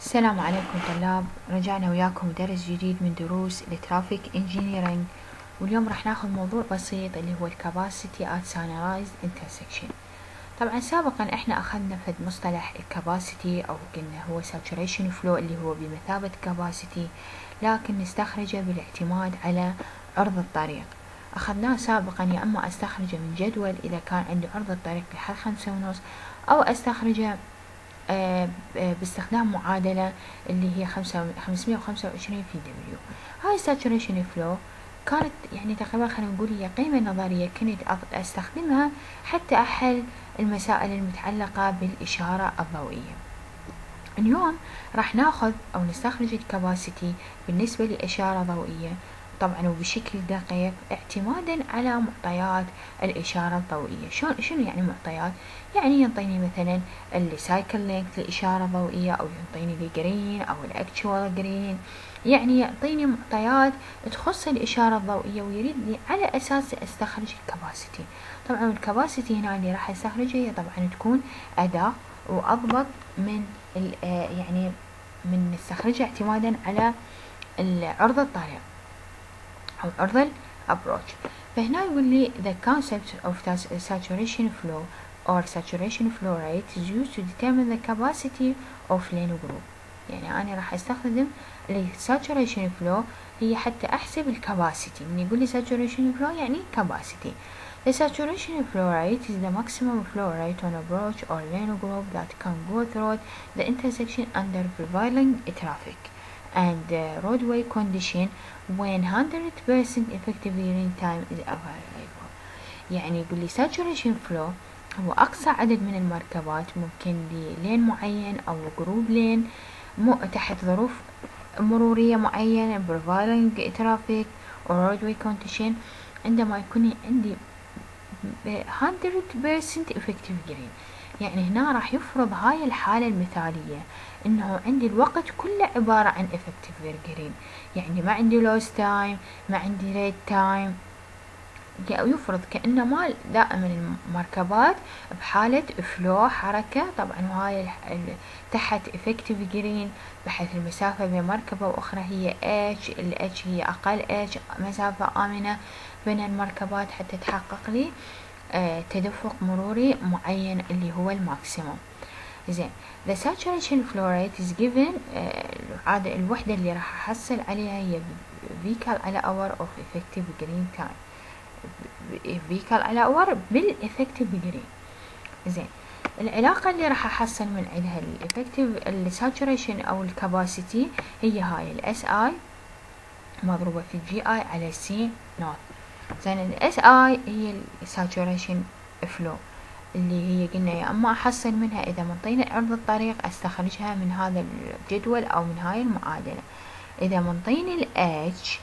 السلام عليكم طلاب. رجعنا وياكم درس جديد من دروس ال traffic engineering واليوم راح ناخذ موضوع بسيط اللي هو ال capacity at signalized intersection طبعا سابقا إحنا أخذنا فد مصطلح ال capacity أو قلنا هو saturation flow اللي هو بمثابة capacity لكن نستخرجه بالاعتماد على عرض الطريق. أخذناه سابقا يا إما أستخرجه من جدول إذا كان عندي عرض الطريق لحد خمسة ونص أو أستخرجه باستخدام معادلة اللي هي خمسمية وخمسة وعشرين في W. هاي saturation flow كانت يعني تقريبا خلينا نقول هي قيمة نظرية كنت أستخدمها حتى أحل المسائل المتعلقة بالإشارة الضوئية. اليوم راح ناخذ أو نستخرج ال capacity بالنسبة لإشارة ضوئية. طبعا وبشكل دقيق اعتمادا على معطيات الإشارة الضوئية. شلون شنو يعني معطيات؟ يعني ينطيني مثلا ال cycle length الإشارة الضوئية أو ينطيني ال green أو ال actual green يعني يعطيني معطيات تخص الإشارة الضوئية ويريدني على أساس أستخرج ال capacity طبعا ال capacity هنا اللي راح أستخرجها هي طبعا تكون أدق وأضبط من يعني من نستخرجها اعتمادا على عرض الطريق أو عرض approach فهنا يقول لي the concept of saturation flow or saturation flow rate is used to determine the capacity of lane group يعني أنا راح أستخدم saturation flow هي حتى أحسب الكباسيتي من يقول لي saturation flow يعني capacity The saturation flow rate is the maximum flow rate on a approach or lane group that can go through the intersection under prevailing traffic and the roadway condition when 100% effective hearing time is available يعني يقول لي saturation flow هو أقصى عدد من المركبات ممكن لين معين أو جروب لين مو تحت ظروف مرورية معينة prevailing traffic or roadway condition عندما يكون عندي 100% effective hearing يعني هنا راح يفرض هاي الحالة المثالية إنه عندي الوقت كله عبارة عن effective virgin يعني ما عندي loss time ما عندي rate time. يفرض كأنه مال دائما المركبات بحالة فلو حركة. طبعا وهاي تحت effective green بحيث المسافة بين مركبة وأخرى هي h ال h هي أقل h مسافة آمنة بين المركبات حتى تحقق لي آه، تدفق مروري معين اللي هو الماكسيموم. زين the saturation flow rate is given uh, الوحدة اللي راح أحصل عليها هي vehicle على hour of effective green time. على hour بال effective green زين. العلاقة اللي راح أحصل من عندها ال effective ال saturation أو ال capacity هي هاي ال Si مضروبة في جي اي على C note زين ال Si هي ال saturation flow اللي هي قلنا يا أما احصل منها إذا منطيني عرض الطريق أستخرجها من هذا الجدول أو من هاي المعادلة. إذا منطيني الاتش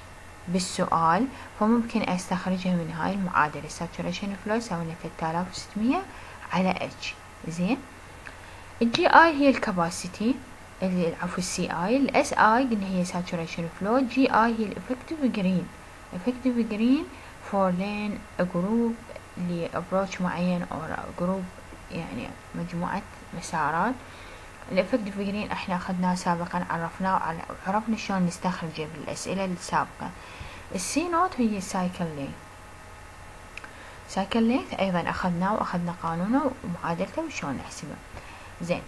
بالسؤال فممكن أستخرجها من هاي المعادلة. Saturation flow يساوي 3600 على اتش زين؟ الجي اي هي ال capacity عفوا ال Ci ال Si قلنا هي saturation flow جي اي هي ال effective green effective green for lane group ل approach معين أو group يعني مجموعة مسارات. ال effective green إحنا أخذناه سابقا عرفناه وعرفنا شلون نستخرجه بالاسئلة السابقة. ال C note هي ال cycle length cycle length أيضا أخذناه وأخذنا قانونه ومعادلته وشلون نحسبه. زين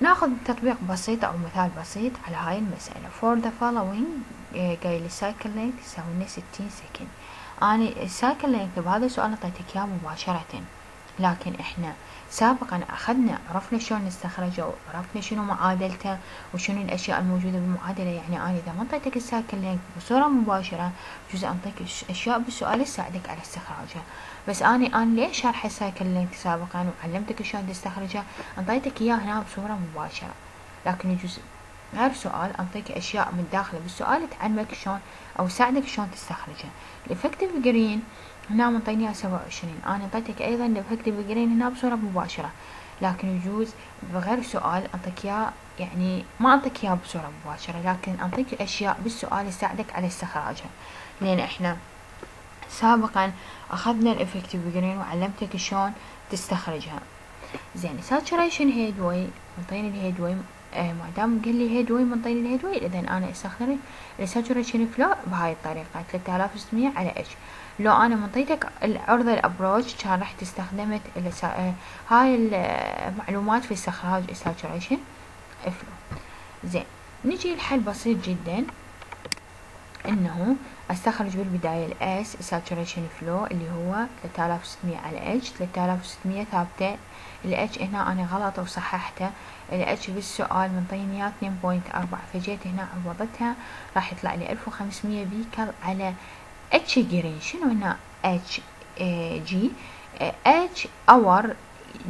ناخذ تطبيق بسيط أو مثال بسيط على هاي المسألة. For the following آه، قايل ال cycle length يساوي لنا ستين second أنا ال cycle length بهذا السؤال أعطيتك إياه مباشرة. لكن إحنا سابقا أخذنا عرفنا شلون نستخرجه وعرفنا شنو معادلته وشنو الأشياء الموجودة بالمعادلة. يعني أنا إذا ما أعطيتك ال cycle length بصورة مباشرة جزء أعطيك أشياء بالسؤال تساعدك على استخراجها بس أنا أنا ليش شارحة ال cycle length سابقا وعلمتك شلون تستخرجها أعطيتك إياه هنا بصورة مباشرة لكن يجوز غير سؤال أعطيك أشياء من داخله بالسؤال تعلمك شلون أو ساعدك شلون تستخرجها ال effective green هنا منطيني سبعة وعشرين. أنا أعطيتك أيضا ال effective green هنا بصورة مباشرة لكن يجوز بغير سؤال أعطيك إياه يعني ما أعطيك إياه بصورة مباشرة لكن أعطيك أشياء بالسؤال تساعدك على استخراجها. لأن إحنا. سابقا أخذنا ال effective green وعلمتك شلون تستخرجها. زين saturation headway منطيني ال headway. ما دام قال لي headway منطيني ال headway اذا أنا استخدم ال saturation flow بهاي الطريقة 3600 على اتش لو أنا منطيتك العرض ال approach كان راح تستخدمت آه هاي المعلومات في استخراج ال saturation flow زين نجي الحل بسيط جدا إنه استخرج بالبداية ال S saturation flow اللي هو 3600 على اتش 3600 ثابتة الاتش هنا أنا غلط وصححته. الاتش بالسؤال منطيني 2.4 فجيت هنا عوضتها راح يطلع لي 1500 vehicle على h green شنو هنا h g hour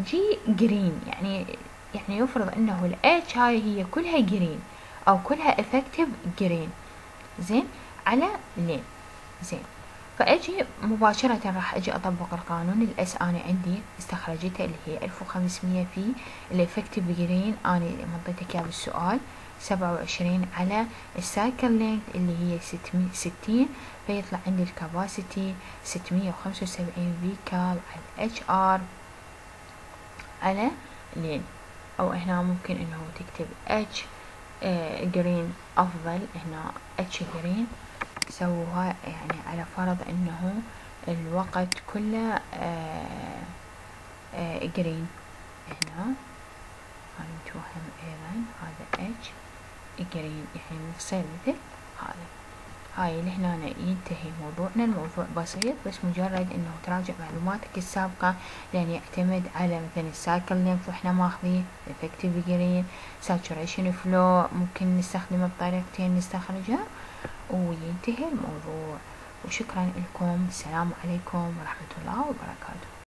g green يعني يعني يفرض إنه الاتش هاي هي كلها green أو كلها effective green زين؟ على lane زين. فأجي مباشرة راح أجي أطبق القانون. ال S أنا عندي استخرجته اللي هي ألف وخمسمية في ال effective green أنا منطيتك إياه بالسؤال. سبعة وعشرين على ال cycle length اللي هي ستين. فيطلع عندي ال capacity ستمية وخمسة وسبعين vehicle على الاتش ار على lane أو هنا ممكن إنه تكتب h green أفضل. هنا h green سووها يعني على فرض إنه الوقت كله green هنا. هذا متوهم أيضا. هذا h green يعني يصير مثل هذا. هاي اللي هنا ينتهي موضوعنا. الموضوع بسيط بس مجرد إنه تراجع معلوماتك السابقة لأن يعتمد على مثلا ال cycle length وإحنا ماخذين effective green saturation flow ممكن نستخدمه بطريقتين نستخرجها وينتهي الموضوع. وشكرا لكم. السلام عليكم ورحمة الله وبركاته.